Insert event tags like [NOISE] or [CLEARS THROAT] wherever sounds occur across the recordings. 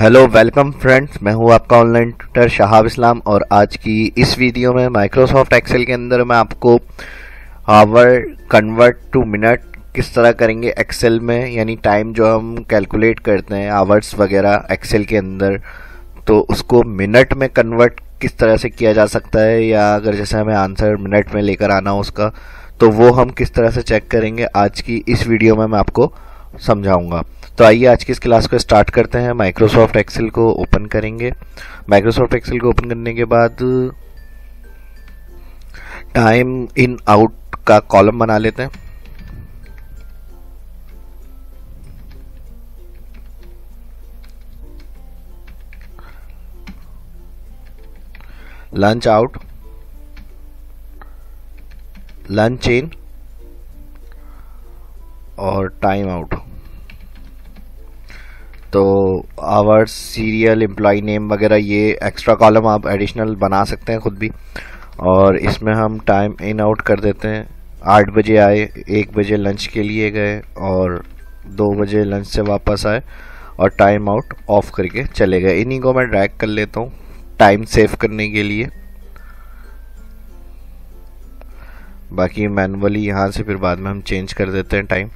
Hello welcome friends मैं हूँ आपका ऑनलाइन ट्यूटर शहाब इस्लाम और आज की इस वीडियो में माइक्रोसॉफ्ट एक्सेल के अंदर मैं आपको आवर कन्वर्ट टू मिनट किस तरह करेंगे एक्सेल में, यानी टाइम जो हम कैलकुलेट करते हैं आवर्स वगैरह एक्सेल के अंदर तो उसको मिनट में कन्वर्ट किस तरह से किया जा सकता है, या अगर जैसे हमें आंसर मिनट में लेकर आना हो उसका तो वो हम किस तरह से चेक करेंगे, आज की इस वीडियो में मैं आपको समझाऊँगा। तो आइए आज की इस क्लास को स्टार्ट करते हैं। माइक्रोसॉफ्ट एक्सेल को ओपन करेंगे। माइक्रोसॉफ्ट एक्सेल को ओपन करने के बाद टाइम इन आउट का कॉलम बना लेते हैं। लंच आउट लंच इन और टाइम आउट तो आवर्स सीरियल एम्प्लॉय नेम वगैरह ये एक्स्ट्रा कॉलम आप एडिशनल बना सकते हैं खुद भी। और इसमें हम टाइम इन आउट कर देते हैं। आठ बजे आए, एक बजे लंच के लिए गए और दो बजे लंच से वापस आए और टाइम आउट ऑफ़ करके चले गए। इन्हीं को मैं ड्रैग कर लेता हूँ टाइम सेव करने के लिए। बाकी मैनुअली यहाँ से फिर बाद में हम चेंज कर देते हैं टाइम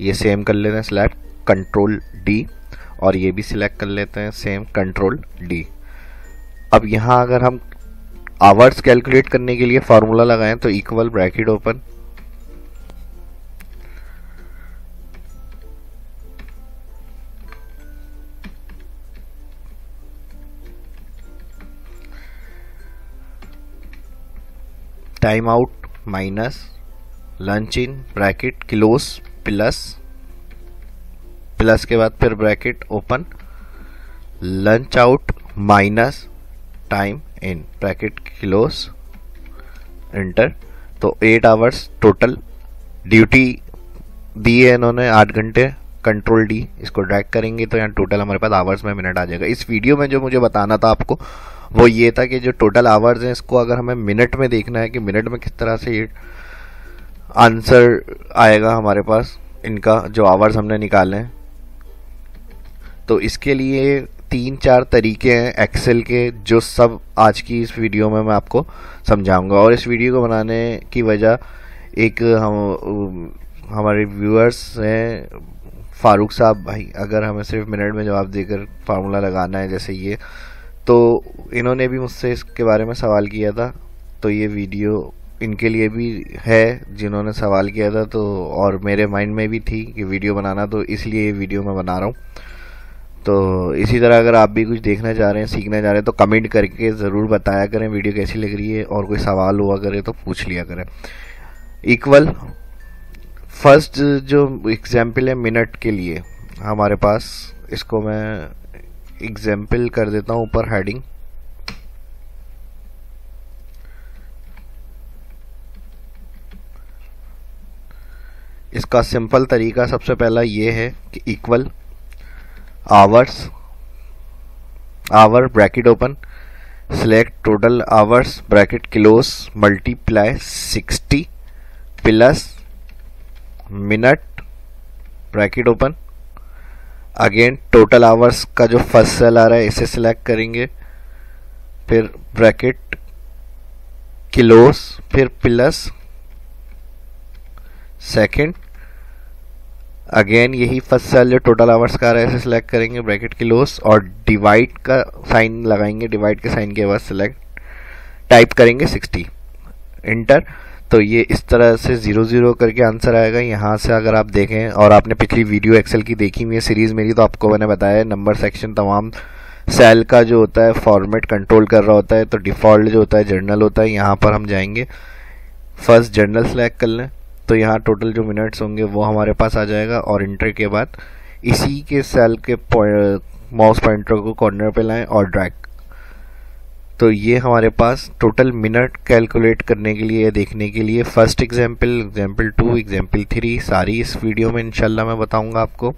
ये सेम कर लेते हैं सिलेक्ट कंट्रोल डी और ये भी सिलेक्ट कर लेते हैं सेम कंट्रोल डी अब यहाँ अगर हम आवर्स कैलकुलेट करने के लिए फार्मूला लगाएँ तो equal bracket open time out minus lunch in bracket close plus plus के बाद फिर bracket open lunch out minus time in bracket close enter तो एट आवर्स टोटल ड्यूटी दी है इन्होंने, आठ घंटे कंट्रोल डी इसको ड्रैग करेंगे तो यहाँ टोटल हमारे पास आवर्स में मिनट आ जाएगा। इस वीडियो में जो मुझे बताना था आपको, वो ये था कि जो टोटल आवर्स हैं, इसको अगर हमें मिनट में देखना है कि मिनट में किस तरह से ये आंसर आएगा हमारे पास, इनका जो आवर्स हमने निकाले हैं। तो इसके लिए तीन चार तरीके हैं एक्सेल के, जो सब आज की इस वीडियो में मैं आपको समझाऊँगा। और इस वीडियो को बनाने की वजह एक हम, हमारे व्यूअर्स हैं, फारूक साहब भाई, अगर हमें सिर्फ़ मिनट में जवाब देकर फार्मूला लगाना है, जैसे ये। तो इन्होंने भी मुझसे इसके बारे में सवाल किया था तो ये वीडियो इनके लिए भी है, जिन्होंने सवाल किया था तो और मेरे माइंड में भी थी कि वीडियो बनाना तो इसलिए ये वीडियो मैं बना रहा हूँ। तो इसी तरह अगर आप भी कुछ देखना चाह रहे हैं, सीखना चाह रहे हैं तो कमेंट करके ज़रूर बताया करें, वीडियो कैसी लग रही है, और कोई सवाल हुआ करे तो पूछ लिया करें। इक्वल, फ़र्स्ट जो एग्ज़ाम्पल है मिनट के लिए, हमारे पास, इसको मैं एग्ज़ाम्पल कर देता हूँ ऊपर हेडिंग इसका सिंपल तरीका सबसे पहला ये है कि equal hours hour bracket open select total hours bracket close multiply 60 plus minute bracket open again total hours का जो फ़र्स्ट सेल आ रहा है, इसे सिलेक्ट करेंगे। फिर ब्रैकेट किलोस फिर प्लस सेकंड अगेन यही फ़र्स्ट सेल जो टोटल आवर्स का आ रहा है, इसे सिलेक्ट करेंगे ब्रैकेट की लोस और डिवाइड का साइन लगाएँगे डिवाइड के साइन के बाद सिलेक्ट टाइप करेंगे 60 इंटर तो ये इस तरह से ज़ीरो ज़ीरो करके आंसर आएगा। यहाँ से अगर आप देखें, और आपने पिछली वीडियो एक्सेल की देखी हुई है सीरीज़ मेरी तो आपको मैंने बताया नंबर सेक्शन तमाम सेल का जो होता है फॉर्मेट कंट्रोल कर रहा होता है तो डिफ़ॉल्ट जो होता है जर्नल होता है, यहाँ पर हम जाएँगे। फ़र्स्ट जर्नल सेलेक्ट कर लें। तो यहाँ टोटल जो मिनट्स होंगे वो हमारे पास आ जाएगा और इंटर के बाद इसी के सेल के माउस पॉइंटर को कॉर्नर पे लाएँ और ड्रैग तो ये हमारे पास टोटल मिनट कैलकुलेट करने के लिए, देखने के लिए first example example two example three सारी इस वीडियो में इनशाला मैं बताऊँगा आपको।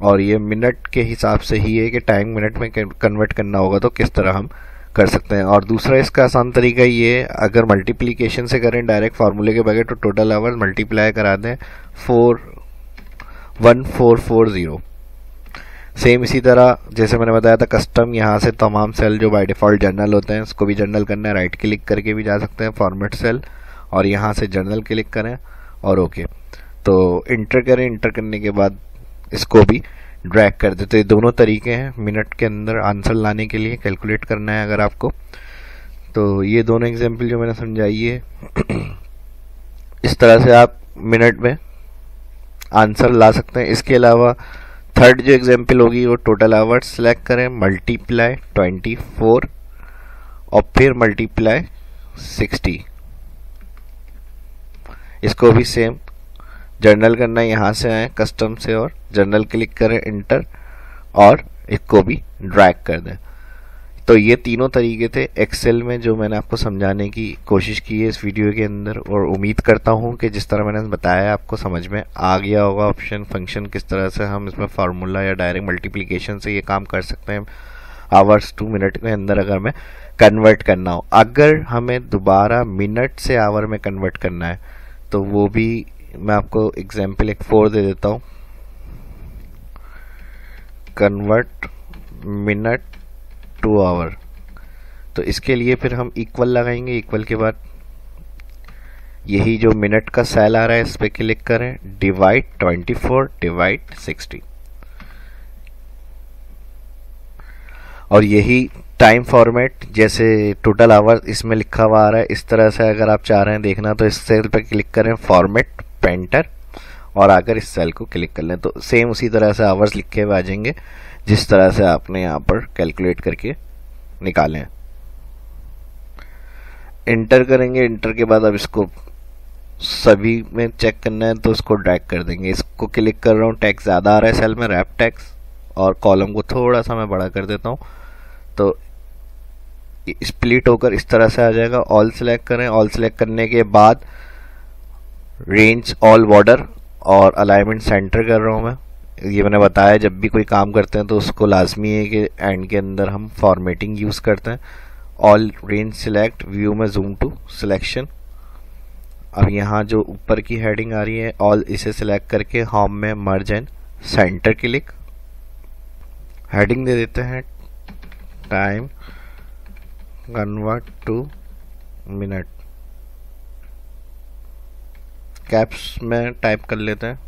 और ये मिनट के हिसाब से ही है कि टाइम मिनट में कन्वर्ट करना होगा तो किस तरह हम कर सकते हैं। और दूसरा इसका आसान तरीका ये अगर मल्टीप्लीकेशन से करें डायरेक्ट फार्मूले के बगैर तो टोटल आवर्स मल्टीप्लाई करा दें। Four one four four zero same इसी तरह, जैसे मैंने बताया था कस्टम यहाँ से तमाम सेल जो बाय डिफ़ॉल्ट जर्नल होते हैं उसको भी जर्नल करना है। राइट क्लिक करके भी जा सकते हैं फॉर्मेट सेल और यहाँ से जर्नल क्लिक करें, और ओके तो इंटर करें इंटर करने के बाद इसको भी ड्रैग कर देते तो दोनों तरीके हैं। मिनट के अंदर आंसर लाने के लिए कैलकुलेट करना है अगर आपको। तो ये दोनों एग्ज़ाम्पल जो मैंने समझाई है। [CLEARS THROAT] इस तरह से आप मिनट में आंसर ला सकते हैं। इसके अलावा थर्ड जो एग्ज़ाम्पल होगी, वो टोटल आवर्स सेलेक्ट करें। मल्टीप्लाई ट्वेंटी फोर और फिर मल्टीप्लाई सिक्सटी इसको भी सेम जर्नल करना यहाँ से आए कस्टम से और जर्नल क्लिक करें इंटर और इसको भी ड्रैग कर दें। तो ये तीनों तरीके थे एक्सेल में जो मैंने आपको समझाने की कोशिश की है इस वीडियो के अंदर, और उम्मीद करता हूँ कि जिस तरह मैंने बताया आपको समझ में आ गया होगा ऑप्शन फ़ंक्शन किस तरह से हम इसमें फार्मूला या डायरेक्ट मल्टीप्लिकेशन से ये काम कर सकते हैं। आवर्स टू मिनट के अंदर अगर हमें कन्वर्ट करना हो। अगर हमें दोबारा मिनट से आवर में कन्वर्ट करना है तो वो भी मैं आपको एग्ज़ाम्पल एक फोर दे देता हूँ। कन्वर्ट मिनट टू आवर तो इसके लिए फिर हम इक्वल लगाएँगे इक्वल के बाद यही जो मिनट का सेल आ रहा है, इस पर क्लिक करें डिवाइड 24 डिवाइड 60 और यही टाइम फॉर्मेट जैसे टोटल आवर इसमें लिखा हुआ आ रहा है, इस तरह से अगर आप चाह रहे हैं देखना तो इस सेल पर क्लिक करें फॉर्मेट पेंटर और आकर इस सेल को क्लिक कर लें। तो सेम उसी तरह से आवर्स लिखे हुए आ जाएँगे, जिस तरह से आपने यहाँ पर कैलकुलेट करके निकालें इंटर करेंगे इंटर के बाद अब इसको सभी में चेक करना है तो इसको ड्रैग कर देंगे। इसको क्लिक कर रहा हूँ टैक्स ज़्यादा आ रहा है सेल में रैप टैक्स और कॉलम को थोड़ा सा मैं बड़ा कर देता हूँ। तो स्प्लिट होकर इस तरह से आ जाएगा। ऑल सेलेक्ट करें। ऑल सेलेक्ट करने के बाद रेंज ऑल बॉर्डर और अलाइनमेंट सेंटर कर रहा हूँ मैं। ये मैंने बताया, जब भी कोई काम करते हैं तो उसको लाजमी है कि एंड के अंदर हम फॉर्मेटिंग यूज़ करते हैं। ऑल रेंज सिलेक्ट व्यू में जूम टू सिलेक्शन अब यहाँ जो ऊपर की हेडिंग आ रही है ऑल इसे सिलेक्ट करके होम में merge and centre click heading दे देते हैं। Time convert to minute caps में टाइप कर लेते हैं.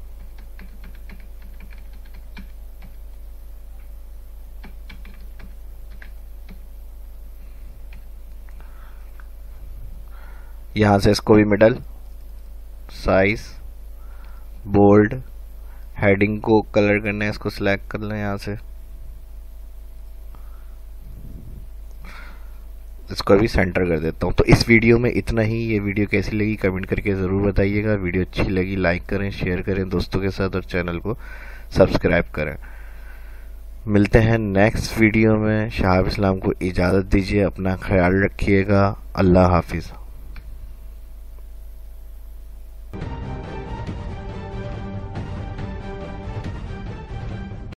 यहाँ से इसको भी मिडल साइज़ बोल्ड हेडिंग को कलर करना है, इसको सिलेक्ट कर लें यहाँ से. इसको अभी सेंटर कर देता हूँ। तो इस वीडियो में इतना ही। ये वीडियो कैसी लगी कमेंट करके ज़रूर बताइएगा। वीडियो अच्छी लगी लाइक करें शेयर करें दोस्तों के साथ और चैनल को सब्सक्राइब करें। मिलते हैं नेक्स्ट वीडियो में। शाहब इस्लाम को इजाज़त दीजिए, अपना ख्याल रखिएगा। अल्लाह हाफिज़।